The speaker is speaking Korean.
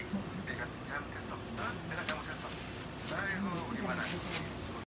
아이 내가 잘못했어. 어? 내가 잘못했어. 아이고 우리 만